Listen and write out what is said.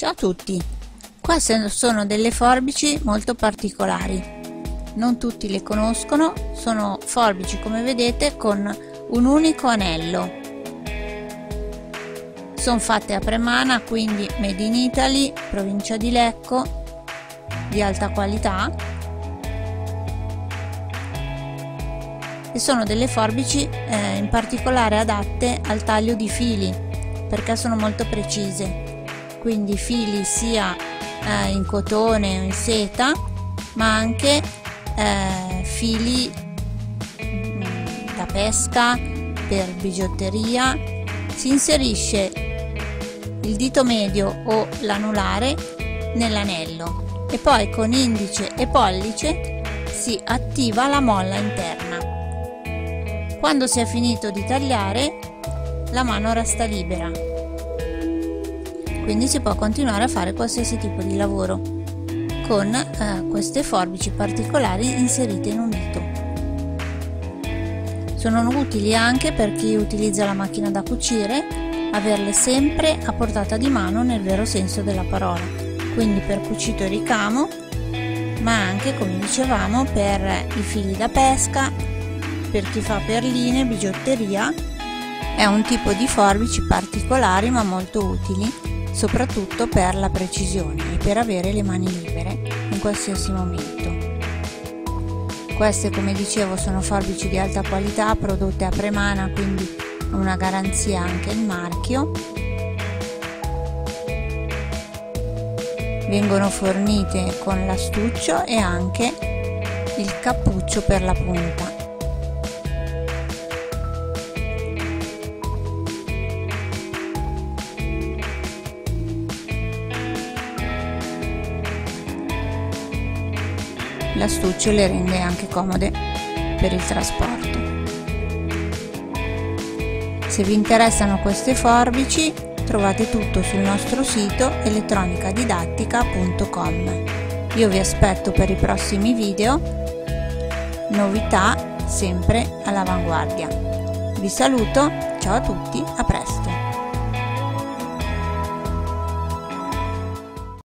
Ciao a tutti! Queste sono delle forbici molto particolari. Non tutti le conoscono, sono forbici come vedete con un unico anello. Sono fatte a Premana, quindi made in Italy, provincia di Lecco, di alta qualità. E sono delle forbici eh, in particolare adatte al taglio di fili perché sono molto precise quindi fili sia eh, in cotone o in seta ma anche eh, fili mm, da pesca per bigiotteria. Si inserisce il dito medio o l'anulare nell'anello e poi con indice e pollice si attiva la molla interna. Quando si è finito di tagliare la mano resta libera quindi si può continuare a fare qualsiasi tipo di lavoro con eh, queste forbici particolari inserite in un dito. Sono utili anche per chi utilizza la macchina da cucire, averle sempre a portata di mano nel vero senso della parola, quindi per cucito e ricamo, ma anche come dicevamo per i fili da pesca, per chi fa perline, bigiotteria, è un tipo di forbici particolari ma molto utili soprattutto per la precisione e per avere le mani libere in qualsiasi momento. Queste come dicevo sono forbici di alta qualità prodotte a Premana quindi una garanzia anche il marchio. Vengono fornite con l'astuccio e anche il cappuccio per la punta. L'astuccio le rende anche comode per il trasporto. Se vi interessano queste forbici trovate tutto sul nostro sito elettronicadidattica.com. Io vi aspetto per i prossimi video, novità sempre all'avanguardia. Vi saluto, ciao a tutti, a presto!